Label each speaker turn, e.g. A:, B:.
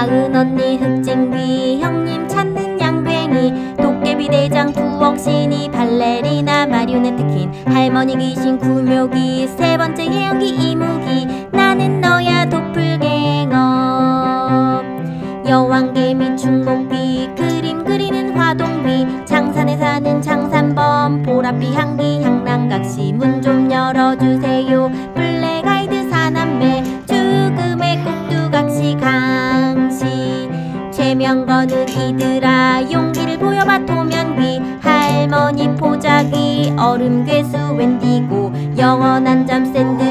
A: 나은 언니 흑진귀 형님 찾는 양뱅이 도깨비 대장 두억신이 발레리나 마리오네트 킨 할머니 귀신 구묘기 세 번째 예언기 이무기 나는 너야 도플갱어. 여왕개미 충곡비 그림 그리는 화동비 장산에 사는 장산범 보랏빛 향기 향랑각시 문 좀 열어주세요. 블랙 최명건은 이들아. 용기를 보여봐 도면귀 할머니 포자기 얼음 괴수 웬디고 영원한 잠 샌드